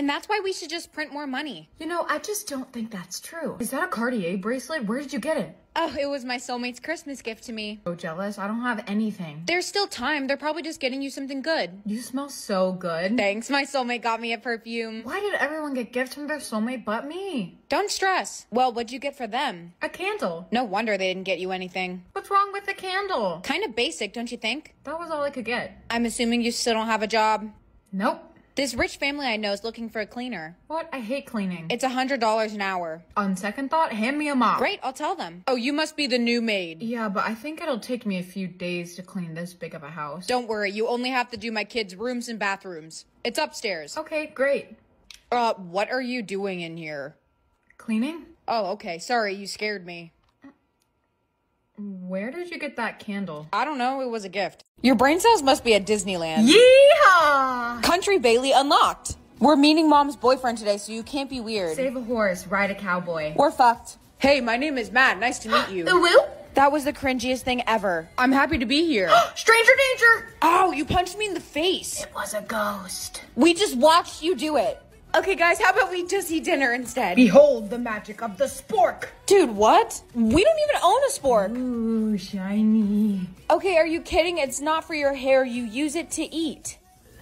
And that's why we should just print more money. You know, I just don't think that's true. Is that a Cartier bracelet? Where did you get it? Oh, it was my soulmate's Christmas gift to me. So jealous. I don't have anything. There's still time. They're probably just getting you something good. You smell so good. Thanks. My soulmate got me a perfume. Why did everyone get gifts from their soulmate but me? Don't stress. Well, what'd you get for them? A candle. No wonder they didn't get you anything. What's wrong with the candle? Kind of basic, don't you think? That was all I could get. I'm assuming you still don't have a job. Nope. This rich family I know is looking for a cleaner. What? I hate cleaning. It's a $100 an hour. On second thought, hand me a mop. Great, I'll tell them. Oh, you must be the new maid. Yeah, but I think it'll take me a few days to clean this big of a house. Don't worry, you only have to do my kids' rooms and bathrooms. It's upstairs. Okay, great. Uh, what are you doing in here? Cleaning? Oh, okay. Sorry, you scared me. Where did you get that candle? I don't know, it was a gift. Your brain cells must be at Disneyland. Yeehaw! Country Bailey unlocked. We're meeting mom's boyfriend today, so you can't be weird. Save a horse, ride a cowboy. We're fucked. Hey, my name is Matt. Nice to meet you. The woo? That was the cringiest thing ever. I'm happy to be here. Stranger danger! Oh, you punched me in the face. It was a ghost. We just watched you do it. Okay, guys, how about we just eat dinner instead? Behold the magic of the spork! Dude, what? We don't even own a spork. Ooh, shiny. Okay, are you kidding? It's not for your hair. You use it to eat.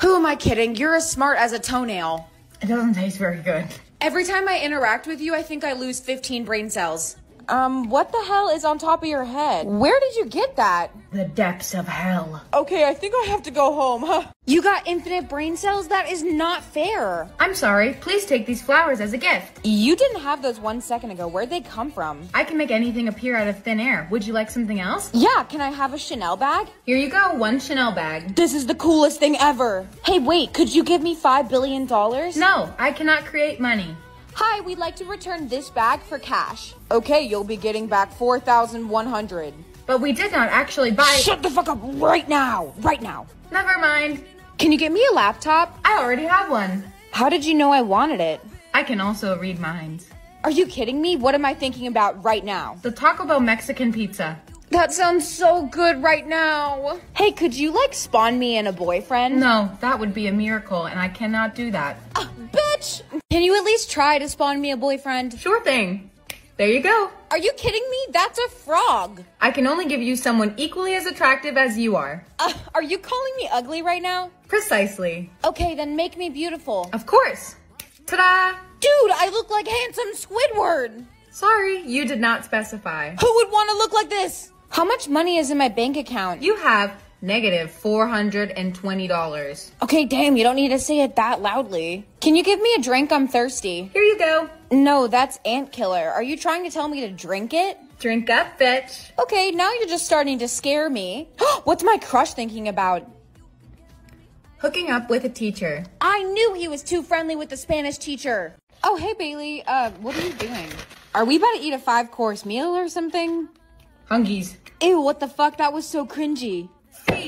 Who am I kidding? You're as smart as a toenail. It doesn't taste very good. Every time I interact with you, I think I lose 15 brain cells. Um, what the hell is on top of your head? Where did you get that? The depths of hell. Okay, I think I have to go home, huh? You got infinite brain cells? That is not fair. I'm sorry. Please take these flowers as a gift. You didn't have those one second ago. Where'd they come from? I can make anything appear out of thin air. Would you like something else? Yeah, can I have a Chanel bag? Here you go, one Chanel bag. This is the coolest thing ever. Hey, wait, could you give me $5 billion? No, I cannot create money. Hi, we'd like to return this bag for cash. Okay, you'll be getting back 4,100. But we did not actually buy. Shut the fuck up right now. Right now. Never mind. Can you get me a laptop? I already have one. How did you know I wanted it? I can also read minds. Are you kidding me? What am I thinking about right now? The Taco Bell Mexican pizza. That sounds so good right now. Hey, could you like spawn me in a boyfriend? No, that would be a miracle, and I cannot do that. Ah, bitch! Can you at least try to spawn me a boyfriend? Sure thing. There you go. Are you kidding me? That's a frog. I can only give you someone equally as attractive as you are. Uh, are you calling me ugly right now? Precisely. Okay, then make me beautiful. Of course. Ta-da! Dude, I look like handsome Squidward. Sorry, you did not specify. Who would want to look like this? How much money is in my bank account? You have negative $420. Okay, damn, you don't need to say it that loudly. Can you give me a drink? I'm thirsty. Here you go. No, that's ant killer. Are you trying to tell me to drink it? Drink up, bitch. Okay, now you're just starting to scare me. What's my crush thinking about? Hooking up with a teacher. I knew he was too friendly with the Spanish teacher. Oh, hey, Bailey. Uh, what are you doing? Are we about to eat a five course meal or something? Hungies. Ew, what the fuck? That was so cringy.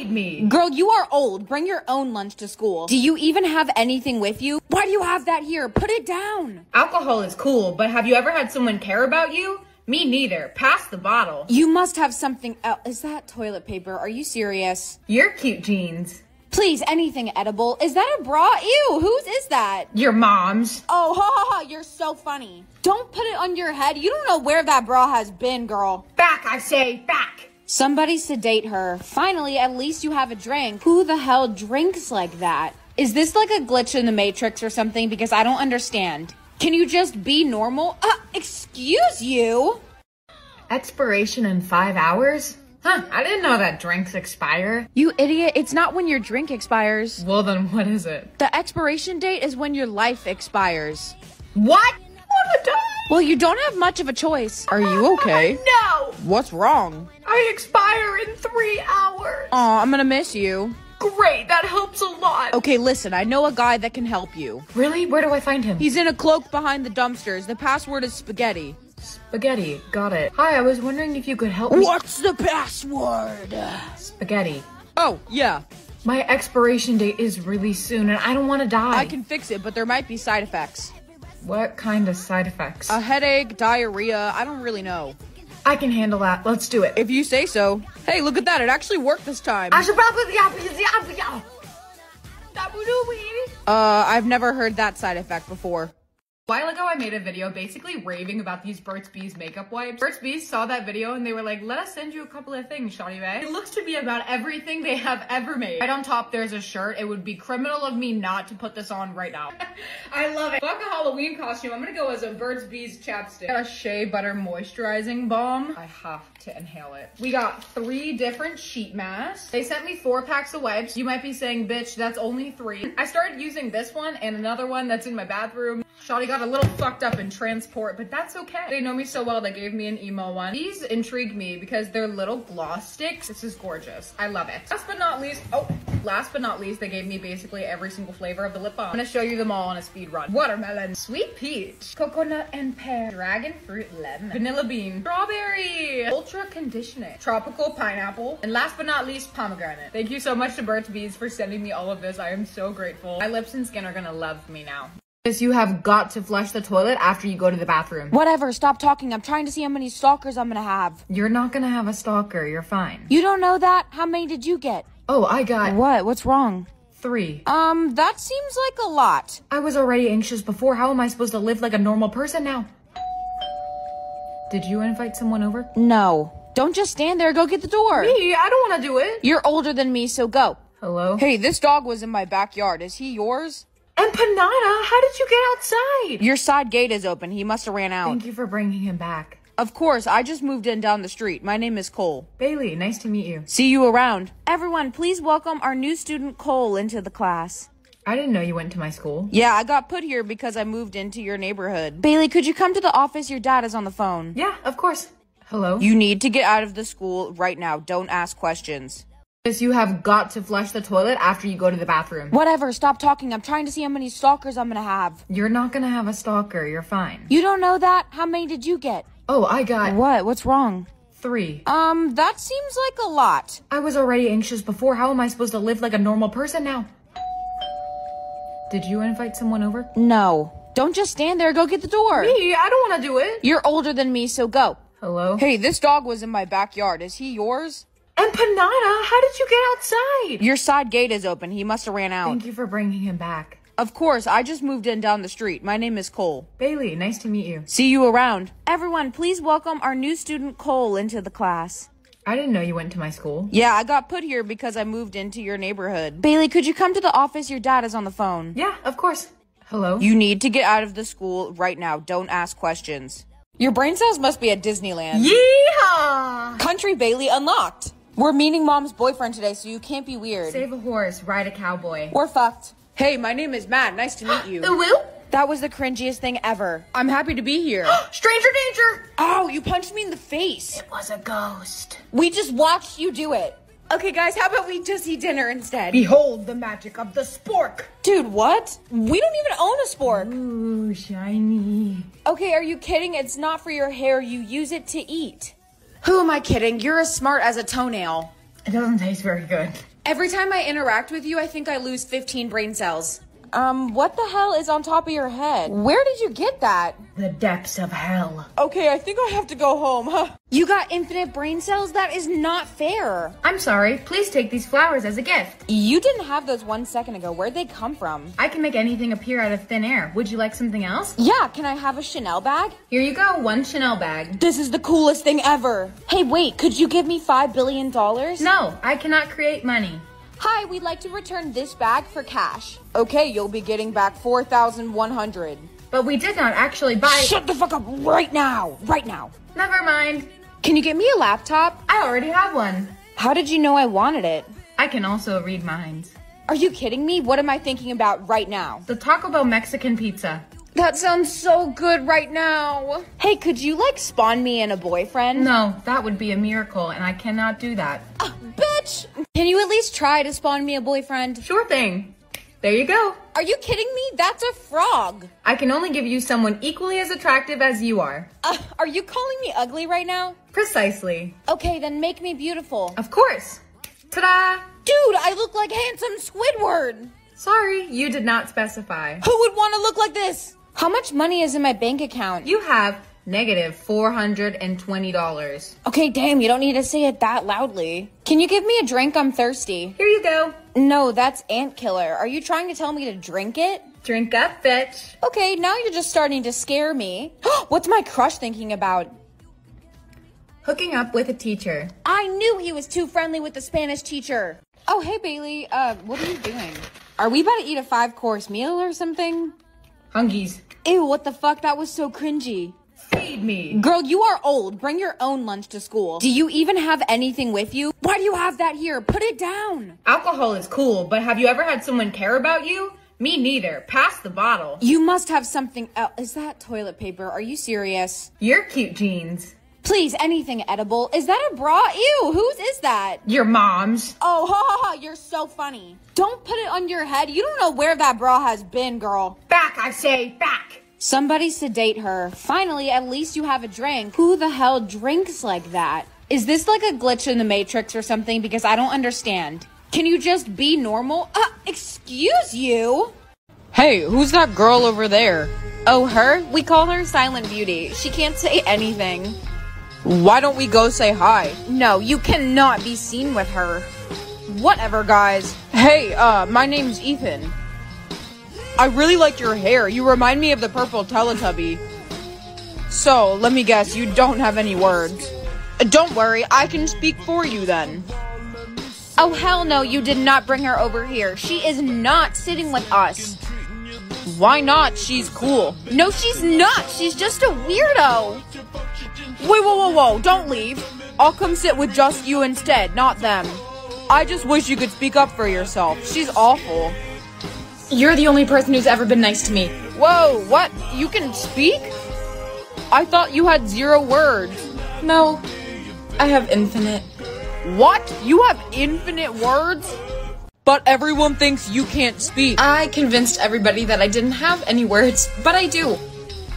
Feed me. Girl, you are old. Bring your own lunch to school. Do you even have anything with you? Why do you have that here? Put it down. Alcohol is cool, but have you ever had someone care about you? Me neither. Pass the bottle. You must have something else. Is that toilet paper? Are you serious? Your cute jeans. Please, anything edible. Is that a bra? Ew, whose is that? Your mom's. Oh, ha ha ha, you're so funny. Don't put it on your head. You don't know where that bra has been, girl. Back, I say, back. Somebody sedate her. Finally, at least you have a drink. Who the hell drinks like that? Is this like a glitch in the Matrix or something? Because I don't understand. Can you just be normal? Uh, excuse you? Expiration in five hours? Huh, I didn't know that drinks expire. You idiot. It's not when your drink expires. Well, then what is it? The expiration date is when your life expires. What? What a die? Well, you don't have much of a choice. Are you okay? No! What's wrong? I expire in three hours. Aw, I'm gonna miss you. Great, that helps a lot. Okay, listen, I know a guy that can help you. Really? Where do I find him? He's in a cloak behind the dumpsters. The password is spaghetti. Spaghetti. Got it. Hi, I was wondering if you could help me. What's the password? Spaghetti. Oh, yeah. My expiration date is really soon and I don't want to die. I can fix it, but there might be side effects. What kind of side effects? A headache, diarrhea, I don't really know. I can handle that. Let's do it. If you say so. Hey, look at that. It actually worked this time. I should probably. Uh, I've never heard that side effect before. A while ago, I made a video basically raving about these Burt's Bees makeup wipes. Burt's Bees saw that video and they were like, let us send you a couple of things, Shawty Bay. It looks to be about everything they have ever made. Right on top, there's a shirt. It would be criminal of me not to put this on right now. I love it. Fuck a Halloween costume. I'm gonna go as a Burt's Bees chapstick. A Shea Butter Moisturizing Balm. I have to inhale it. We got three different sheet masks. They sent me four packs of wipes. You might be saying, bitch, that's only three. I started using this one and another one that's in my bathroom. Shawty got a little fucked up in transport, but that's okay. They know me so well, they gave me an emo one. These intrigue me because they're little gloss sticks. This is gorgeous. I love it. Last but not least, oh, last but not least, they gave me basically every single flavor of the lip balm. I'm gonna show you them all on a speed run. Watermelon, sweet peach, coconut and pear, dragon fruit lemon, vanilla bean, strawberry, ultra conditioning, tropical pineapple, and last but not least, pomegranate. Thank you so much to Burt's Bees for sending me all of this. I am so grateful. My lips and skin are gonna love me now. You have got to flush the toilet after you go to the bathroom. Whatever, stop talking. I'm trying to see how many stalkers I'm gonna have. You're not gonna have a stalker, you're fine. You don't know that? How many did you get? Oh, I got What? What's wrong? three. Um, that seems like a lot. I was already anxious before. How am I supposed to live like a normal person now? Did you invite someone over? No. Don't just stand there, go get the door. Me? I don't wanna do it. You're older than me, so go. Hello? Hey, this dog was in my backyard. Is he yours? Empanada, how did you get outside? Your side gate is open. He must have ran out. Thank you for bringing him back. Of course, I just moved in down the street. My name is Cole. Bailey, nice to meet you. See you around. Everyone, please welcome our new student Cole into the class. I didn't know you went to my school. Yeah, I got put here because I moved into your neighborhood. Bailey, could you come to the office? Your dad is on the phone. Yeah, of course. Hello? You need to get out of the school right now. Don't ask questions. You have got to flush the toilet after you go to the bathroom. Whatever, stop talking. I'm trying to see how many stalkers I'm gonna have. You're not gonna have a stalker, you're fine. You don't know that? How many did you get? Oh, I got What? What's wrong? three. Um, that seems like a lot. I was already anxious before. How am I supposed to live like a normal person now? Did you invite someone over? No. Don't just stand there, go get the door. Me? I don't wanna do it. You're older than me, so go. Hello? Hey, this dog was in my backyard. Is he yours? Empanada, how did you get outside? Your side gate is open. He must have ran out. Thank you for bringing him back. Of course, I just moved in down the street. My name is Cole. Bailey, nice to meet you. See you around. Everyone, please welcome our new student Cole into the class. I didn't know you went to my school. Yeah, I got put here because I moved into your neighborhood. Bailey, could you come to the office? Your dad is on the phone. Yeah, of course. Hello? You need to get out of the school right now. Don't ask questions. Your brain cells must be at Disneyland. Yeehaw! Country Bailey unlocked. We're meeting mom's boyfriend today, so you can't be weird. Save a horse, ride a cowboy. We're fucked. Hey, my name is Matt. Nice to meet you. will? That was the cringiest thing ever. I'm happy to be here. Stranger danger! Ow, you punched me in the face. It was a ghost. We just watched you do it. Okay, guys, how about we just eat dinner instead? Behold the magic of the spork. Dude, what? We don't even own a spork. Ooh, shiny. Okay, are you kidding? It's not for your hair. You use it to eat. Who am I kidding? You're as smart as a toenail. It doesn't taste very good. Every time I interact with you, I think I lose 15 brain cells. Um, what the hell is on top of your head? Where did you get that? The depths of hell. Okay, I think I have to go home, huh? You got infinite brain cells? That is not fair. I'm sorry. Please take these flowers as a gift. You didn't have those one second ago. Where'd they come from? I can make anything appear out of thin air. Would you like something else? Yeah, can I have a Chanel bag? Here you go, one Chanel bag. This is the coolest thing ever. Hey, wait, could you give me $5 billion? No, I cannot create money. Hi, we'd like to return this bag for cash. Okay, you'll be getting back 4,100. But we did not actually buy. Shut the fuck up right now! Right now! Never mind. Can you get me a laptop? I already have one. How did you know I wanted it? I can also read minds. Are you kidding me? What am I thinking about right now? The Taco Bell Mexican pizza. That sounds so good right now. Hey, could you like spawn me in a boyfriend? No, that would be a miracle, and I cannot do that. Ah, bitch! Can you at least try to spawn me a boyfriend? Sure thing. There you go. Are you kidding me? That's a frog. I can only give you someone equally as attractive as you are. Uh, are you calling me ugly right now? Precisely. Okay, then make me beautiful. Of course. Ta-da! Dude, I look like handsome Squidward. Sorry, you did not specify. Who would want to look like this? How much money is in my bank account? You have Negative $420. Okay, damn, you don't need to say it that loudly. Can you give me a drink? I'm thirsty. Here you go. No, that's ant killer. Are you trying to tell me to drink it? Drink up, bitch. Okay, now you're just starting to scare me. What's my crush thinking about? Hooking up with a teacher. I knew he was too friendly with the Spanish teacher. Oh, hey, Bailey. Uh, what are you doing? Are we about to eat a five course meal or something? Hungies. Ew, what the fuck? That was so cringy. Feed me. Girl, you are old. Bring your own lunch to school. Do you even have anything with you? Why do you have that here? Put it down. Alcohol is cool, but have you ever had someone care about you? Me neither. Pass the bottle. You must have something else. Is that toilet paper? Are you serious? Your cute jeans. Please, anything edible. Is that a bra? Ew, whose is that? Your mom's. Oh, ha ha ha, you're so funny. Don't put it on your head. You don't know where that bra has been, girl. Back, I say, back. Somebody sedate her. Finally, at least you have a drink. Who the hell drinks like that? Is this like a glitch in the Matrix or something? Because I don't understand. Can you just be normal? Uh, excuse you? Hey, who's that girl over there? Oh, her? We call her Silent Beauty. She can't say anything. Why don't we go say hi? No, you cannot be seen with her. Whatever, guys. Hey, uh, my name's Ethan. I really like your hair. You remind me of the purple Teletubby. So, let me guess, you don't have any words. Uh, don't worry, I can speak for you then. Oh, hell no, you did not bring her over here. She is not sitting with us. Why not? She's cool. No, she's not. She's just a weirdo. Wait, whoa, whoa, whoa, don't leave. I'll come sit with just you instead, not them. I just wish you could speak up for yourself. She's awful. You're the only person who's ever been nice to me. Whoa, what? You can speak? I thought you had zero words. No, I have infinite. What? You have infinite words? But everyone thinks you can't speak. I convinced everybody that I didn't have any words, but I do.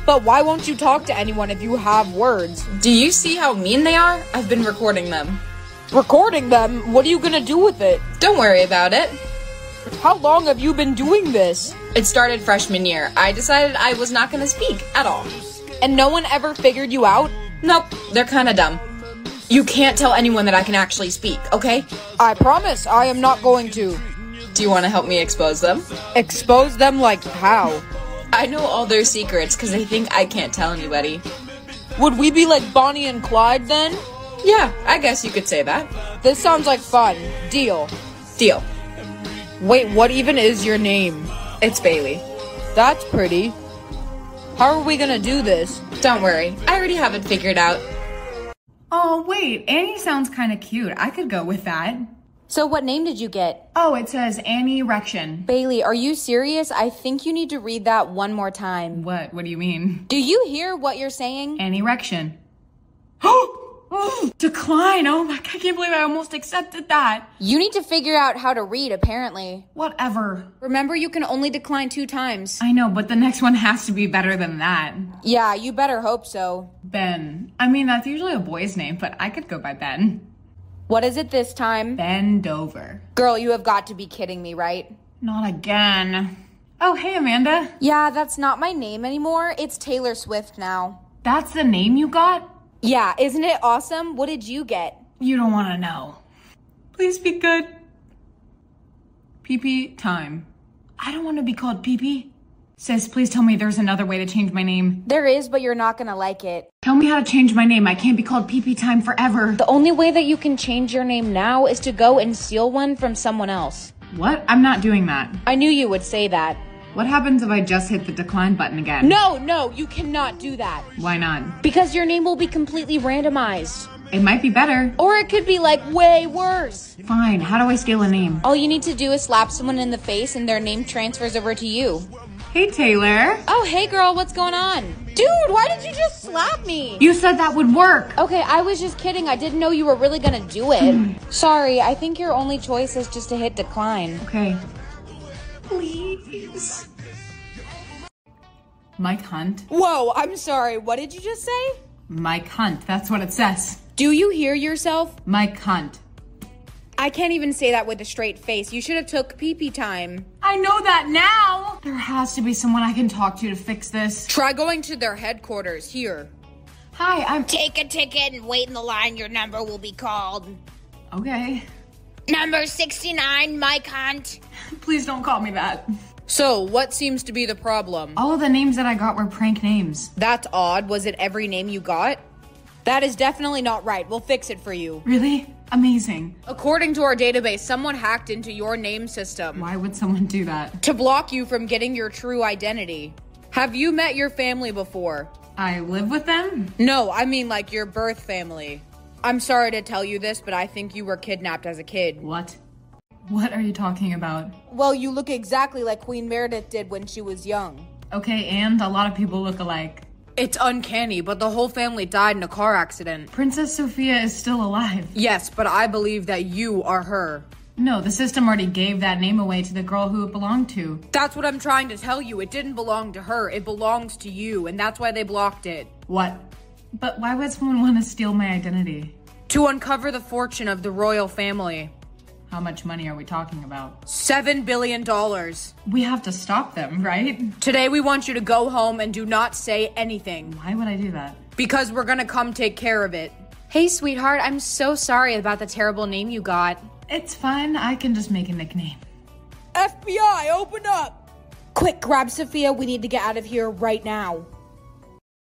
But why won't you talk to anyone if you have words? Do you see how mean they are? I've been recording them. Recording them? What are you gonna do with it? Don't worry about it. How long have you been doing this? It started freshman year. I decided I was not gonna speak at all. And no one ever figured you out? Nope, they're kinda dumb. You can't tell anyone that I can actually speak, okay? I promise I am not going to. Do you wanna help me expose them? Expose them like how? I know all their secrets because they think I can't tell anybody. Would we be like Bonnie and Clyde then? Yeah, I guess you could say that. This sounds like fun. Deal. Deal. Wait, what even is your name? It's Bailey. That's pretty. How are we gonna do this? Don't worry, I already have it figured out. Oh, wait, Annie sounds kind of cute. I could go with that. So, what name did you get? Oh, it says Annie Erection. Bailey, are you serious? I think you need to read that one more time. What? What do you mean? Do you hear what you're saying? Annie Erection. Oh, decline. Oh my god, I can't believe I almost accepted that. You need to figure out how to read, apparently. Whatever. Remember, you can only decline two times. I know, but the next one has to be better than that. Yeah, you better hope so. Ben. I mean, that's usually a boy's name, but I could go by Ben. What is it this time? Bend over. Girl, you have got to be kidding me, right? Not again. Oh, hey, Amanda. Yeah, that's not my name anymore. It's Taylor Swift now. That's the name you got? Yeah, isn't it awesome? What did you get? You don't want to know. Please be good. PP time. I don't want to be called PP. Sis, please tell me there's another way to change my name. There is, but you're not gonna like it. Tell me how to change my name. I can't be called PP time forever. The only way that you can change your name now is to go and steal one from someone else. What? I'm not doing that. I knew you would say that. What happens if I just hit the decline button again? No, no, you cannot do that. Why not? Because your name will be completely randomized. It might be better. Or it could be like way worse. Fine. How do I steal a name? All you need to do is slap someone in the face and their name transfers over to you. Hey, Taylor. Oh, hey girl, what's going on? Dude, why did you just slap me? You said that would work. Okay, I was just kidding. I didn't know you were really gonna do it. Sorry, I think your only choice is just to hit decline. Okay. Please. Mike Hunt. Whoa, I'm sorry. What did you just say? Mike Hunt. That's what it says. Do you hear yourself? Mike Hunt. I can't even say that with a straight face. You should have took pee pee time. I know that now. There has to be someone I can talk to to fix this. Try going to their headquarters here. Hi, I'm. Take a ticket and wait in the line. Your number will be called. Okay. Number 69, Mike Hunt. Please don't call me that. So, what seems to be the problem? All of the names that I got were prank names. That's odd. Was it every name you got? That is definitely not right. We'll fix it for you. Really? Amazing. According to our database, someone hacked into your name system Why would someone do that? to block you from getting your true identity. Have you met your family before? I live with them? No, I mean like your birth family. I'm sorry to tell you this, but I think you were kidnapped as a kid. What? What are you talking about? Well, you look exactly like Queen Meredith did when she was young. Okay, and a lot of people look alike. It's uncanny, but the whole family died in a car accident. Princess Sophia is still alive. Yes, but I believe that you are her. No, the system already gave that name away to the girl who it belonged to. That's what I'm trying to tell you. It didn't belong to her, it belongs to you, and that's why they blocked it. What? But why would someone want to steal my identity? To uncover the fortune of the royal family. How much money are we talking about? Seven billion dollars. We have to stop them, right? Today we want you to go home and do not say anything. Why would I do that? Because we're gonna come take care of it. Hey, sweetheart, I'm so sorry about the terrible name you got. It's fine, I can just make a nickname. FBI, open up! Quick, grab Sophia. We need to get out of here right now.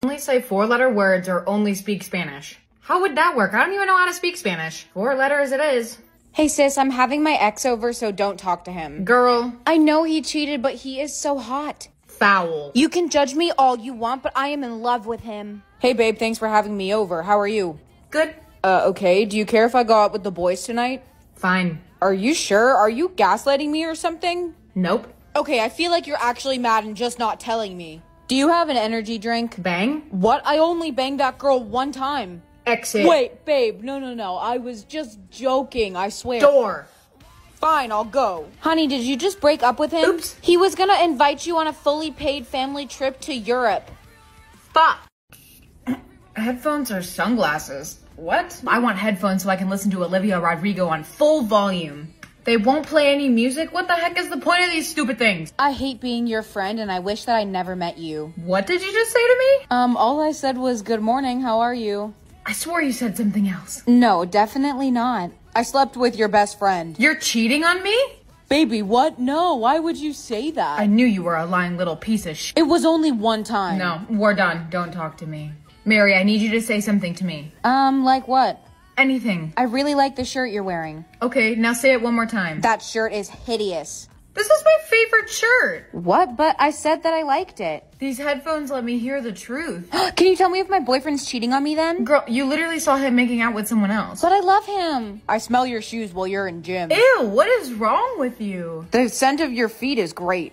Only say four letter words or only speak Spanish. How would that work? I don't even know how to speak Spanish. Four letters it is. Hey, sis, I'm having my ex over, so don't talk to him. Girl, I know he cheated, but he is so hot. foul. You can judge me all you want, but I am in love with him. Hey babe, thanks for having me over. How are you? Good. Uh, okay. Do you care if I go out with the boys tonight? Fine. Are you sure? Are you gaslighting me or something? Nope. Okay, I feel like you're actually mad and just not telling me. Do you have an energy drink? Bang. What? I only banged that girl one time. Exit. Wait, babe, no, no, no. I was just joking, I swear. Door. Fine, I'll go. Honey, did you just break up with him? Oops. He was gonna invite you on a fully paid family trip to Europe. Fuck. Headphones or sunglasses? What? I want headphones so I can listen to Olivia Rodrigo on full volume. They won't play any music? What the heck is the point of these stupid things? I hate being your friend and I wish that I never met you. What did you just say to me? Um, all I said was good morning, how are you? I swore you said something else. No, definitely not. I slept with your best friend. You're cheating on me? Baby, what? No, why would you say that? I knew you were a lying little piece of sh. it was only one time. No, we're done. Don't talk to me. Mary, I need you to say something to me. Um, like what? Anything. I really like the shirt you're wearing. Okay, now say it one more time. That shirt is hideous. This is my favorite shirt. What? But I said that I liked it. These headphones let me hear the truth. Can you tell me if my boyfriend's cheating on me then? Girl, you literally saw him making out with someone else. But I love him. I smell your shoes while you're in gym. Ew, what is wrong with you? The scent of your feet is great.